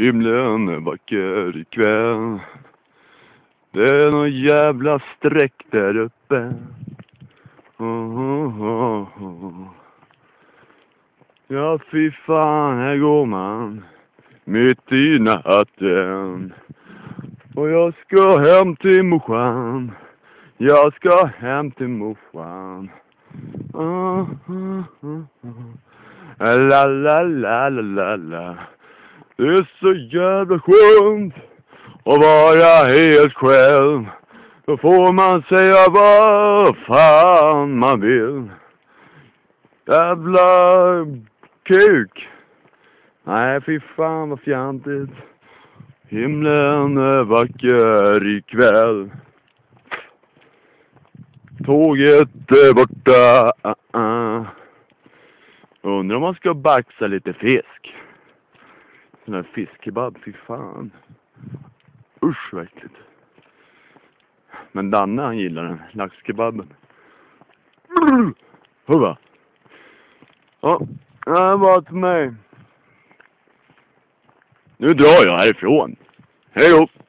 Himlen är vacker ikväll. Det är nån jävla streck där uppe. Oh, oh, oh, oh. Ja, fy fan, här går man. Mitt i natten. Och jag ska hem till morsan. Jag ska hem till morsan. Oh, oh, oh, oh. La, la, la, la, la, la. Det är så jävla skönt att vara helt själv. Då får man säga vad fan man vill. Jävla kuk. Nej, fy fan vad fjantigt. Himlen är vacker ikväll. Tåget är borta. Uh -uh. Undrar om man ska baxa lite fisk. Sån här fiskkebab, fy fan. Usch vad äckligt. Men Danne han gillar den, laxkebaben. Hurra! Ja, det var till mig. Nu drar jag härifrån. Hej då!